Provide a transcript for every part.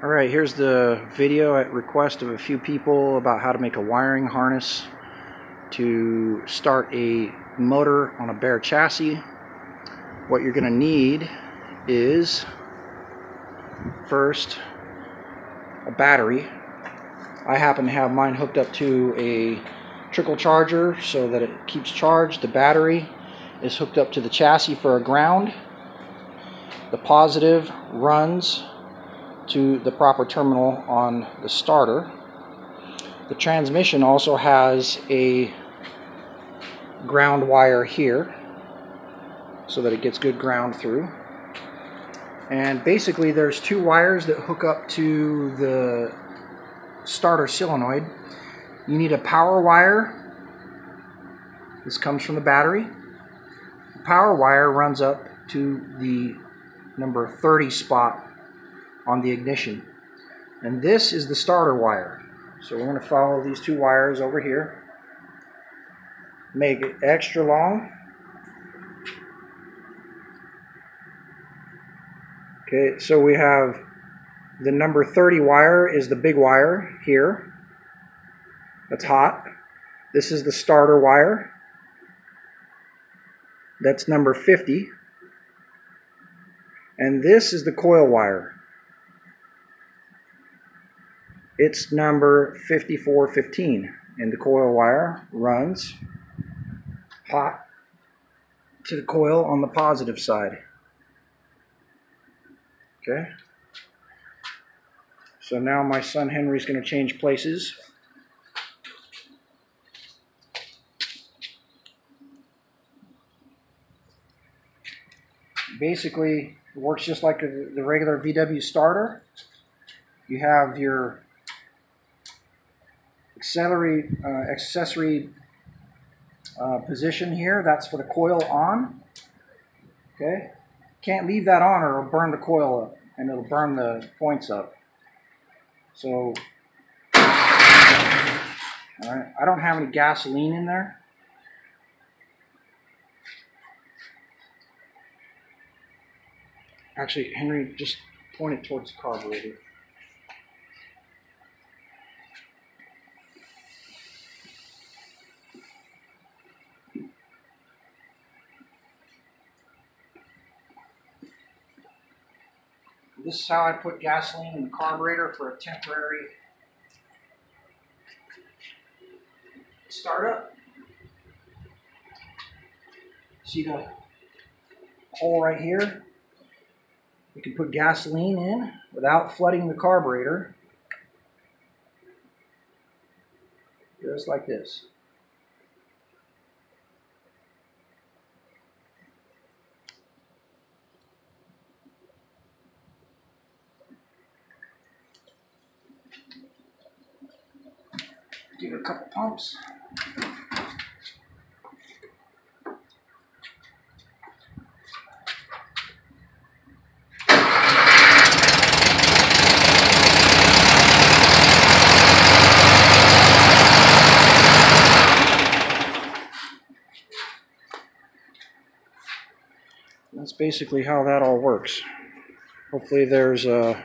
Alright, here's the video at request of a few people about how to make a wiring harness to start a motor on a bare chassis. What you're going to need is first a battery. I happen to have mine hooked up to a trickle charger so that it keeps charged. The battery is hooked up to the chassis for a ground. The positive runs to the proper terminal on the starter. The transmission also has a ground wire here so that it gets good ground through. And basically there's two wires that hook up to the starter solenoid. You need a power wire. This comes from the battery. The power wire runs up to the number 30 spot on the ignition. And this is the starter wire. So we're going to follow these two wires over here. Make it extra long. Okay, so we have the number 30 wire is the big wire here. That's hot. This is the starter wire. That's number 50. And this is the coil wire. It's number 5415 and the coil wire runs hot to the coil on the positive side. Okay. So now my son Henry's going to change places. Basically, it works just like the regular VW starter. You have your accessory, uh, accessory uh, position here. That's for the coil on. Okay. Can't leave that on or it'll burn the coil up and it'll burn the points up. So, all right. I don't have any gasoline in there. Actually, Henry, just point it towards the carburetor. This is how I put gasoline in the carburetor for a temporary startup. See the hole right here? You can put gasoline in without flooding the carburetor. Just like this. Give it a couple pumps. That's basically how that all works. Hopefully there's uh,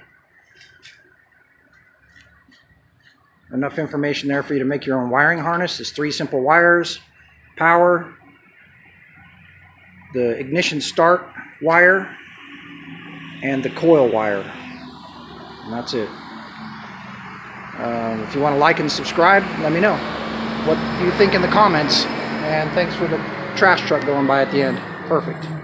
enough information there for you to make your own wiring harness. There's three simple wires, power, the ignition start wire, and the coil wire. And that's it. Um, if you want to like and subscribe, let me know what you think in the comments. And thanks for the trash truck going by at the end. Perfect.